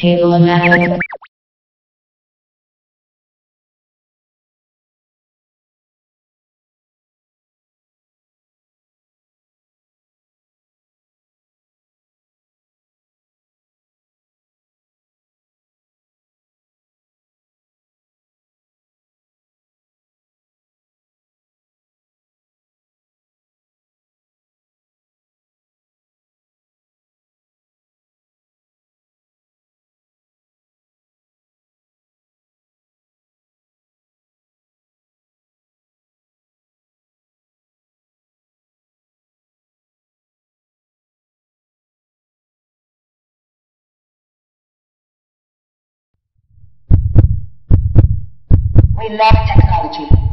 Cable-O-Matic. We love technology.